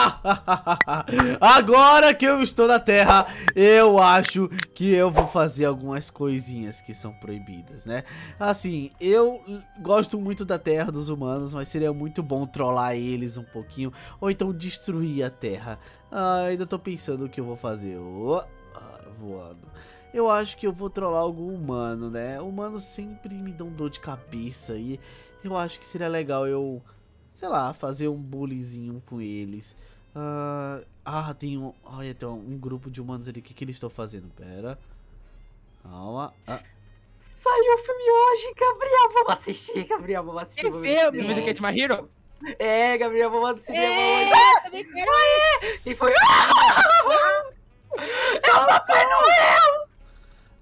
Agora que eu estou na Terra, eu acho que eu vou fazer algumas coisinhas que são proibidas, né? Assim, eu gosto muito da Terra dos humanos, mas seria muito bom trollar eles um pouquinho, ou então destruir a Terra. Ah, ainda tô pensando o que eu vou fazer. Oh, voando. Eu acho que eu vou trollar algum humano, né? Humanos sempre me dão dor de cabeça e eu acho que seria legal eu sei lá, fazer um bullyingzinho com eles. Uh, ah, tem um. Olha, tem um, grupo de humanos ali. O que, que eles estão fazendo? Pera. Calma. Ah. Saiu o filme hoje, Gabriel. Vamos assistir, Gabriel. Vamos assistir. Que filme? Filme do Cat My Hero? É, Gabriel, vamos assistir. É, eu também quero ir. Quem foi? É o Papai Noel!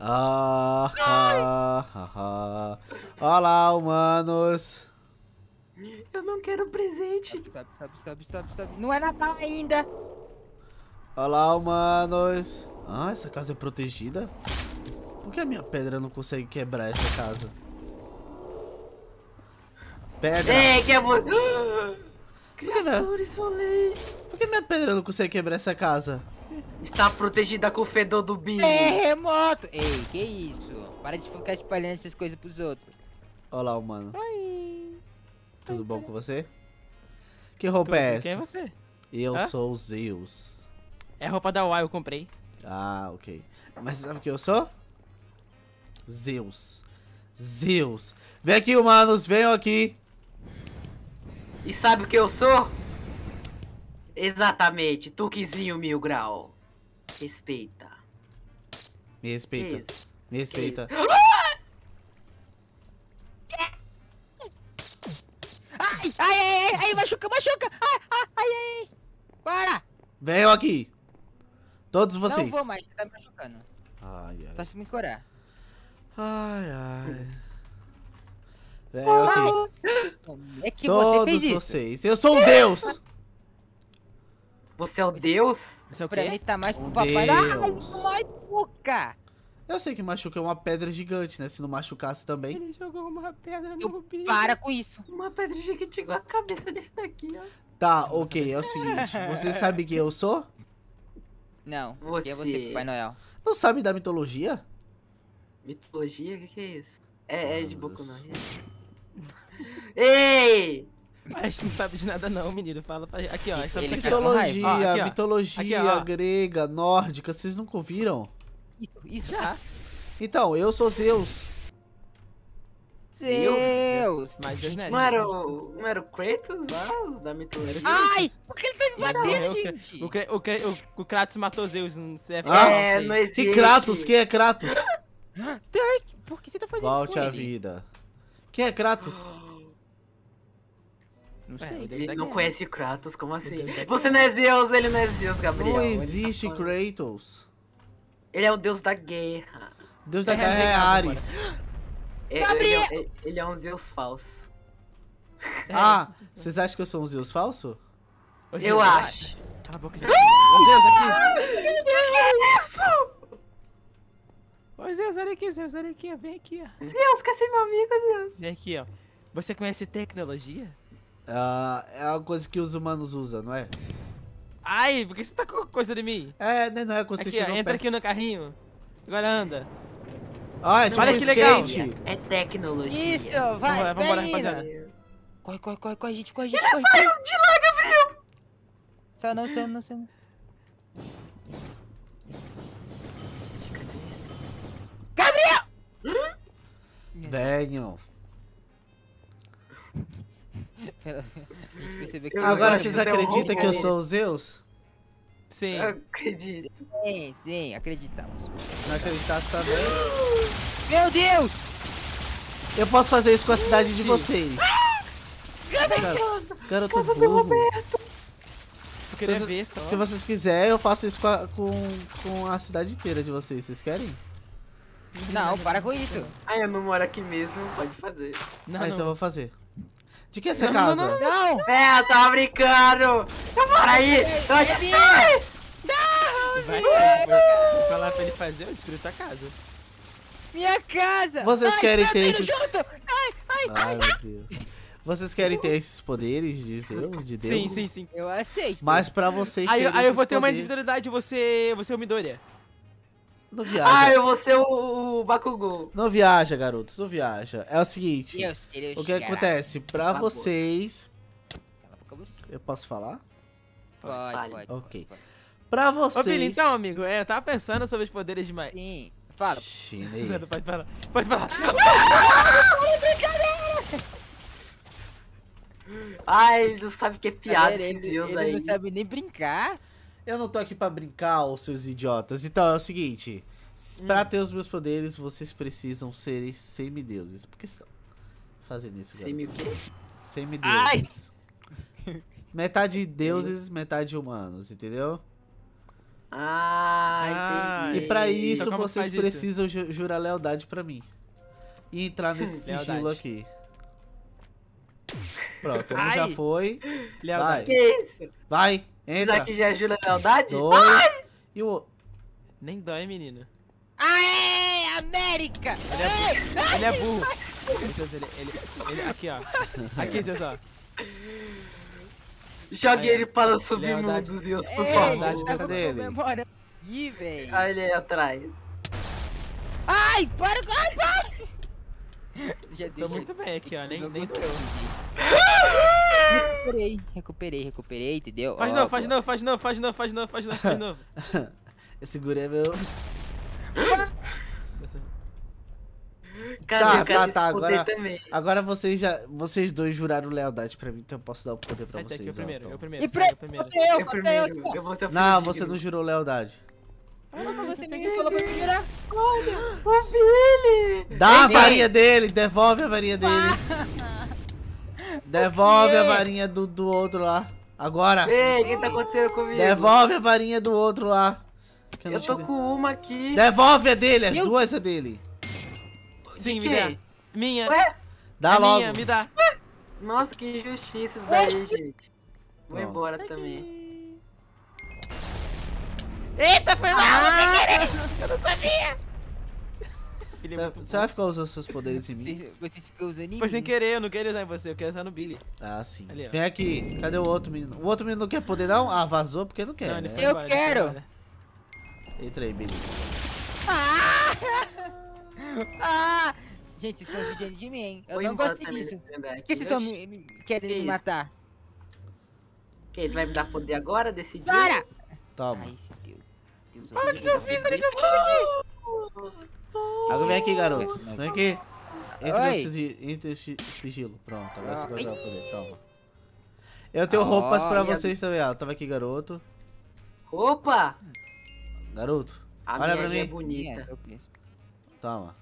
Ah, ah, ah, ah. Olá, humanos. Não quero presente. Sobe, sobe, sobe, sobe, sobe. Não é Natal ainda. Olá, humanos. Ah, essa casa é protegida? Por que a minha pedra não consegue quebrar essa casa? Pedra! É, que é que, minha... Por que minha pedra não consegue quebrar essa casa? Está protegida com o fedor do bicho. Terremoto! Ei, que isso? Para de ficar espalhando essas coisas pros outros. Olá, humano. Oi. Tudo bom com você? Que roupa Tudo. é essa? Quem é você? Eu Hã? sou Zeus. É roupa da UA, eu comprei. Ah, ok. Mas sabe o que eu sou? Zeus. Zeus. Vem aqui, humanos, venham aqui. E sabe o que eu sou? Exatamente, Tuquezinho Mil Grau. Respeita. Me respeita. Isso. Me respeita. Ai, machuca, machuca. Ai, ai, ai, ai. Para. Venham aqui. Todos vocês. Não vou mais, você tá me machucando. Ai, ai. Só se me curar. Ai, ai. Venham aqui. Como é que Todos você fez isso? vocês. Eu sou um deus. Você é o deus? Você é o Pra quê? mim tá mais Um pro papai. deus. Ai, machuca. Eu sei que machuca é uma pedra gigante, né? Se não machucasse também. Ele jogou uma pedra no Eu, bicho. para com isso. Uma pedra gigante igual a cabeça desse daqui, ó. Tá, ok, é o seguinte. Você sabe quem eu sou? Não, Você. é você, Papai Noel? Não sabe da mitologia? Mitologia? O que, que é isso? É, é de Boku no Hero. Ei! A gente não sabe de nada não, menino. Fala pra. Aqui, ó. Ele tá Mitologia, Ó, aqui, ó. mitologia Aqui, ó. grega, nórdica, vocês nunca ouviram? Isso, isso. Já. Então, eu sou Zeus. Zeus. Mas Deus não é Não era o, não era o Kratos lá da mitologia? Ai, por que ele tá me batendo, morreu, gente? O, o, o, o Kratos matou Zeus no CF. Ah, é, não existe. Que Kratos? Quem é Kratos? Por que você tá fazendo Volte isso com à ele? vida. Quem é Kratos? Não É, sei. Ele não conhece o Kratos, como assim? Você não é Zeus, ele não é Zeus, Gabriel. Não tá existe falando- Kratos. Ele é o deus da guerra. Deus da É, guerra é legal, Ares. É- Gabriel! Ele, é, ele é um Zeus falso. É. Ah, vocês acham que eu sou um Zeus falso? Eu Zeus, acho. Cala a boca, gente. Ô, Zeus, aqui. Que que é isso? Ô, Zeus, olha aqui, Zeus, olha aqui, ó. Vem aqui, ó. Zeus, quer ser meu amigo, Zeus? Vem aqui, ó. Você conhece tecnologia? Ah, é uma coisa que os humanos usam, não é? Ai, por que você tá com coisa de mim? É, né, não é quando você Aqui, ó, chega entra perto. aqui no carrinho. Agora anda. Ah, é tipo Olha um que legal. skate. É tecnologia. Isso, vai, Vambora, vambora, vai, rapaziada. Corre, corre, corre, corre, gente, corre, gente, corre. Saiu de lá, Gabriel! Saiu não, saiu não, saiu não. Gabriel! Venham. Eu- Agora vocês acreditam que eu eu- sou o Zeus? Sim. Eu acredito. Sim, sim, acreditamos. Não acreditasse também? Meu Deus! Eu posso fazer isso com a cidade de vocês. Cara, garoto burro. Se, ver se vocês quiserem, eu faço isso com a, com, com a cidade inteira de vocês. Vocês querem? Não, para com isso. Ah, eu não moro aqui mesmo, pode fazer. Não, ah, não. então eu vou fazer. De que é essa Não, casa? não, não, Não! É, eu tava brincando. Eu moro aí. Eu Ai, Vai, vai, vai falar pra ele fazer, eu destruir tua casa. Minha casa! Vocês Ai, querem ter esses- junto! Ai, ai, Ai, meu Deus. Vocês querem ter esses poderes de Zeus, de Deus? Sim, sim, sim. Eu aceito. Mas pra vocês Aí, aí eu vou ter uma individualidade, você, você é o Midoriya. Não Ah, viaja. eu vou ser o, o Bakugou. Não viaja, garotos, não viaja. É o seguinte, Deus, Deus, o que acontece? Pra vocês... Eu posso falar? Pode, Fale. pode. Ok. pode. Pra Ô, vocês... Billy, então, amigo, é, eu tava pensando sobre os poderes de mais. Sim. Fala. Chinês. Pode falar, pode falar. Ai, não sabe o que é piada ele, ele aí. não sabe nem brincar. Eu não tô aqui pra brincar, ô seus idiotas. Então é o seguinte: s- pra ter os meus poderes, vocês precisam ser semideuses. Por que vocês estão fazendo isso, Semi garoto? o quê? Semideuses. Metade deuses, metade humanos, entendeu? Ah, entendi. E pra Então isso como vocês isso? precisam ju- jurar lealdade pra mim. E entrar nesse sigilo Lealdade. aqui. Pronto, um Ai. já foi. Lealdade. Que isso? Vai, Isso entra. aqui já ajuda a lealdade? Dois. E o. Nem dói, menino. Aê, América! Ele é burro. Zeus, ele, ele, ele, aqui, ó. Aqui, Zeus, ó. Jogue Aí, ele para o Lealdade. submundo, Zeus, por Ei, Lealdade, favor. tá cadê ele? comemorando aqui, velho. Olha ele aí atrás. Ai, para, ai, para! Já Tô muito bem aqui, ó. Nem, Não nem eu. Recuperei, recuperei, recuperei, entendeu? Faz novo, faz novo, faz novo, faz novo, faz novo, faz novo, faz de novo. Esse guri é meu. Cadê Tá, tá, tá, agora- também? Agora vocês já. Vocês dois juraram lealdade pra mim, então eu posso dar o poder pra ter vocês. o ó, primeiro, então. eu primeiro, E eu primeiro. eu, Eu falta eu eu vou ser o Não, primeiro. você não jurou lealdade. Mas você nem me falou pra me jurar. Olha, o Billy! Dá a varinha dele, devolve a varinha dele. Devolve a varinha do, do outro lá. Agora. Ei, o que tá acontecendo comigo? Devolve a varinha do outro lá. Que eu Eu tô dei. com uma aqui. Devolve a dele, as Eu- duas é dele. Sim, me quê? dá. Minha. Ué? Dá é logo. minha, me dá. Nossa, que injustiça isso daí, gente. Vou Pronto. embora também. Eita, foi mal, Ele é Você muito você vai ficar usando seus poderes em mim? Você, você ficou usando em Foi sem mim. querer, eu não queria usar em você, eu queria usar no Billy. Ah, sim. Ali. Vem aqui. Cadê o outro menino? O outro menino não quer poder, não? Ah, vazou porque não quer. Não, né? Eu embora, quero. Entra aí, Billy. Ah! ah! Gente, vocês estão judiando de mim, hein? Eu não também disso. Por que vocês estão me, me- querendo Que me matar? Que isso, vai me dar poder agora, decidir? Para! Toma. Ai, esse Deus. Deus Olha o que, que eu fiz ali, que eu fiz aqui. Agora vem aqui, garoto. Vem aqui. Entra no Oi. sigi- entre o si- sigilo. Pronto, agora você Ah, vai usar o poder. Toma. Eu tenho Ah, roupas pra vocês também, ó. Tava aqui, garoto. Opa! Garoto, A Olha minha pra ali é mim. bonita. toma.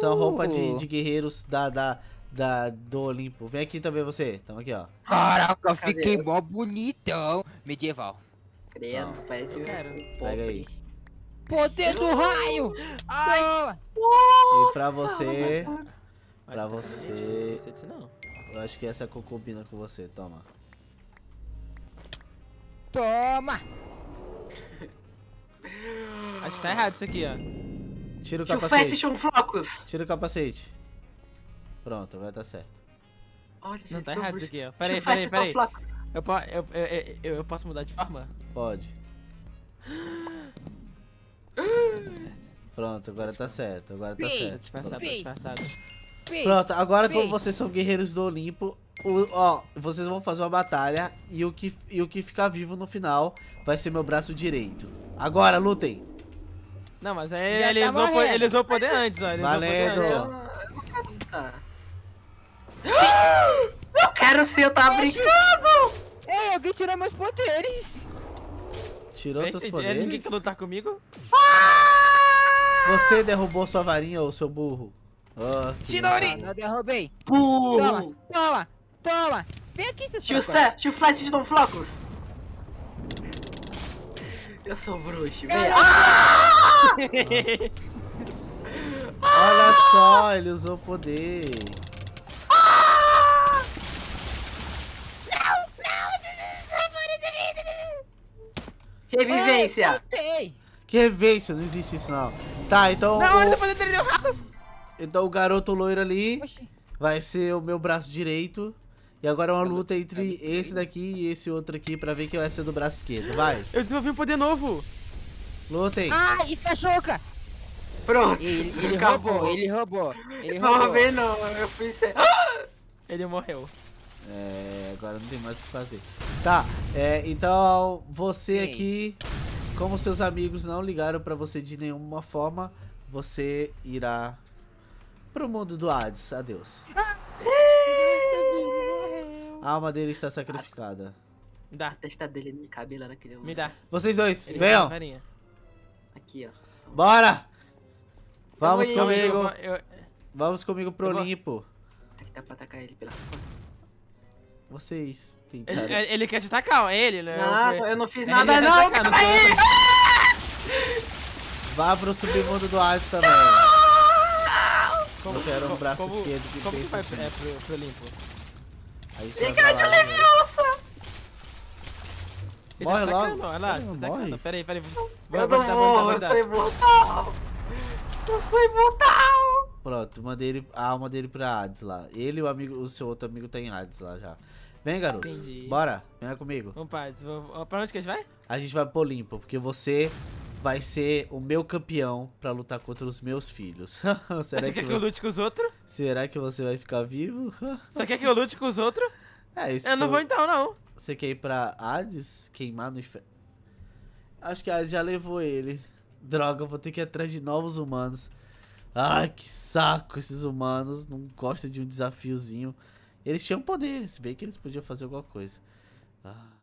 São roupas de, Uh. de guerreiros da, da, da, do Olimpo. Vem aqui também você. Tamo aqui, ó. Caraca, eu fiquei mó bonitão. Medieval. Credo, parece Eu um. Pega aí. Poder do raio! Toma! E pra você, Pra tá você. eu Não gostei disso, não. eu acho que essa é a combina com você. Toma. Toma! Acho que tá errado isso aqui, ó. Tira o capacete. Fashion. Tira o capacete. Pronto, vai tá certo. Olha, Não tá errado isso aqui, ó. Peraí, peraí, peraí. Eu, po- eu, eu, eu, eu posso mudar de forma? Pode. Pronto, agora tá certo. Agora tá Pi. Certo. disfarçado, Pi. disfarçado. Pi. Pronto, agora como vocês são guerreiros do Olimpo, o- ó, vocês vão fazer uma batalha e o, que, e o que ficar vivo no final vai ser meu braço direito. Agora, lutem! Não, mas aí Já ele, tá usou, o po- morrendo. ele usou o poder antes, ó. Ele Valendo. usou o poder antes, ó. Ah, eu não quero lutar. Eu quero ser, eu tava brincando! Ei, alguém tirou meus poderes! Tirou Vem, seus é, poderes? Ninguém quer lutar comigo? Você derrubou sua varinha, ô seu burro. Oh, engraçado. Não derrubei. Burro! Toma, toma, toma. Vem aqui, seus Tio. Sé, tio Fashion Flocos. Eu sou bruxo, vem. Ah! Olha só, ele usou o poder. Revivência! Voltei. Que revência, não existe isso não. Tá, então Não, o, olha o poder dele deu errado. então o garoto loiro ali Oxi. vai ser o meu braço direito. E agora é uma Tá luta tá entre bem. esse daqui e esse outro aqui pra ver quem vai ser do braço esquerdo. Vai, Eu desenvolvi um poder novo. lutem. Ah, isso é choca! Pronto. Ele, ele roubou, ele roubou. Ele Não roubou. roubei não, eu ser- Ele morreu. É, agora não tem mais o que fazer. Tá, é, então você Sim. aqui, como seus amigos não ligaram pra você de nenhuma forma, você irá pro mundo do Hades. Adeus. A alma dele está sacrificada. Me dá, A testa dele não cabe lá naquele... me dá. Vocês dois, Ele venham. Aqui, ó. Bora! Vamos Eu comigo. Eu- eu- Vamos comigo pro Eu vou- limpo. Aqui dá pra atacar ele pela costas. Vocês Ele, tentaram. ele- ele quer te atacar, é ele, né? Não, Eu- eu não fiz nada não, atacar, calma aí! Vá pro submundo do Hades também. Como- Eu quero um braço como- esquerdo que Como que pensa vai assim. é, pro, pro limpo? Aí você pra lá, né? Ele Morre tá logo. olha lá, Não, tá morre. atacando. Peraí, peraí. Vou, Eu vou não vou! Pronto, mandei ele, a alma dele pra Hades lá. Ele e o, amigo, o seu outro amigo tá em Hades lá já. Vem, garoto. Entendi. Bora, venha comigo. Vamos, pai. Pra onde que a gente vai? A gente vai pro Olimpo, porque você vai ser o meu campeão pra lutar contra os meus filhos. será, Você que quer que eu lute com os outros? será que você vai ficar vivo? Você quer que eu lute com os outros? é, isso Eu não vou então, não. Você quer ir pra Hades? Queimar no inferno? Acho que a Hades já levou ele. Droga, eu vou ter que ir atrás de novos humanos. Ai, que saco esses humanos. Não gostam de um desafiozinho. Eles tinham poderes, se bem que eles podiam fazer alguma coisa. Ah.